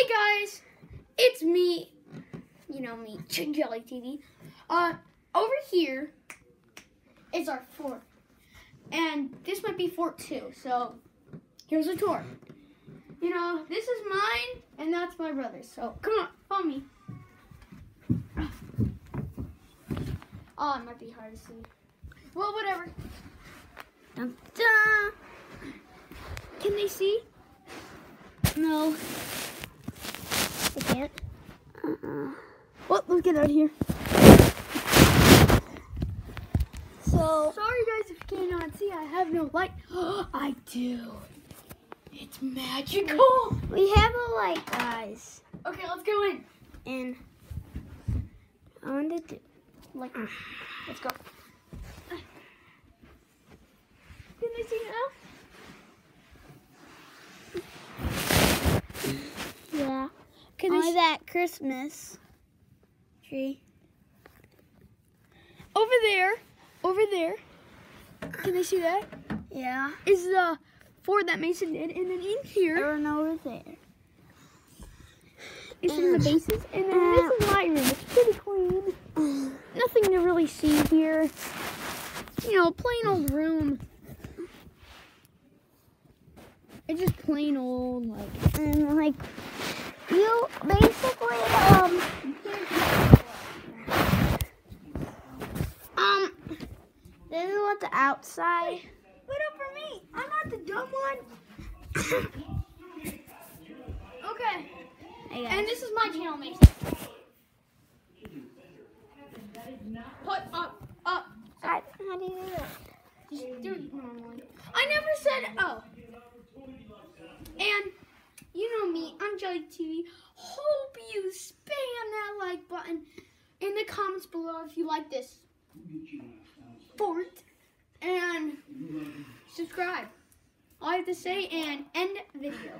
Hey guys, it's me. You know me, Jelly TV. Uh, over here is our fort, and this might be fort two. So here's a tour. You know, this is mine, and that's my brother's. So come on, follow me. Oh, it might be hard to see. Well, whatever. Dun, dun. Can they see? No. They can't. Uh-uh. Well, let's get out of here. So, Sorry guys if you cannot see, I have no light. I do. It's magical. we have a light, guys. Okay, let's go in. And I want to do. Like, ah. let's go. Can they see now? Yeah. Can Only they see? that Christmas tree. Over there, over there. Can they see that? Yeah. Is the fort that Mason did, and then in here And over there. some of the mm. bases, and then this is my room. It's pretty clean. Nothing to really see here. You know, plain old room. It's just plain old, like. And like you basically um um this is what the outside Put up for me. I'm not the dumb one. okay. And this is my channel, Mason. Put up, up. I, how do you do that? Just do it normally. I never said oh. And you know TV. Hope you spam that like button in the comments below if you like this fort. And subscribe. All I have to say and end video.